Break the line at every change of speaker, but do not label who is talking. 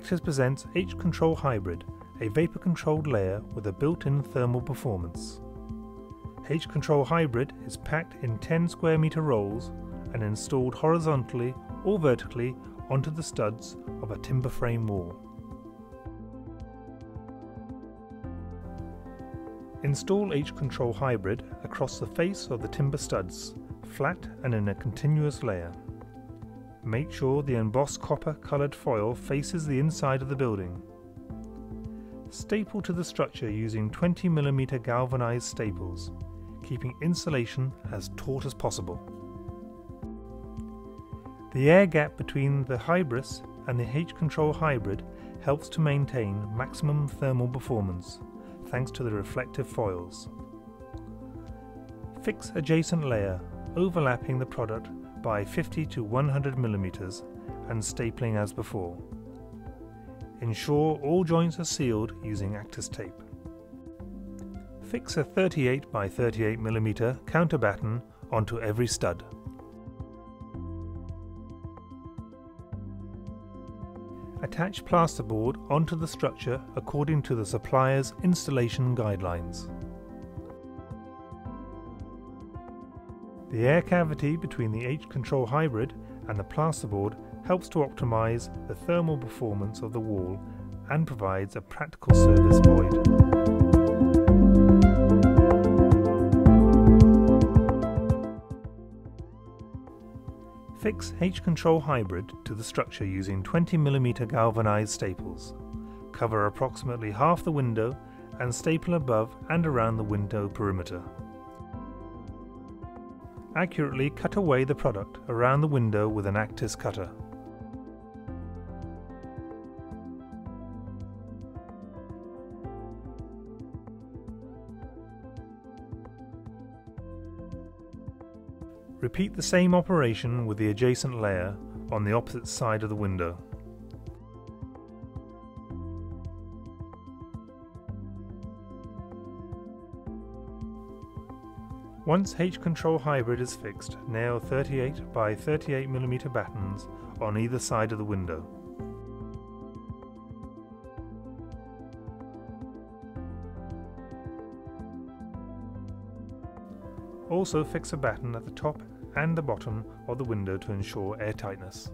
Actis presents H-Control Hybrid, a vapor-controlled layer with a built-in thermal performance. H-Control Hybrid is packed in 10 square meter rolls and installed horizontally or vertically onto the studs of a timber frame wall. Install H-Control Hybrid across the face of the timber studs, flat and in a continuous layer. Make sure the embossed copper coloured foil faces the inside of the building. Staple to the structure using 20mm galvanised staples, keeping insulation as taut as possible. The air gap between the Hybris and the H-Control Hybrid helps to maintain maximum thermal performance, thanks to the reflective foils. Fix adjacent layer, overlapping the product by 50 to 100 millimeters and stapling as before. Ensure all joints are sealed using Actis tape. Fix a 38 by 38 millimeter counter batten onto every stud. Attach plasterboard onto the structure according to the supplier's installation guidelines. The air cavity between the H-Control Hybrid and the plasterboard helps to optimize the thermal performance of the wall and provides a practical service void. Fix H-Control Hybrid to the structure using 20mm galvanized staples. Cover approximately half the window and staple above and around the window perimeter accurately cut away the product around the window with an Actis cutter. Repeat the same operation with the adjacent layer on the opposite side of the window. Once H-Control Hybrid is fixed, nail 38 by 38mm battens on either side of the window. Also fix a batten at the top and the bottom of the window to ensure airtightness.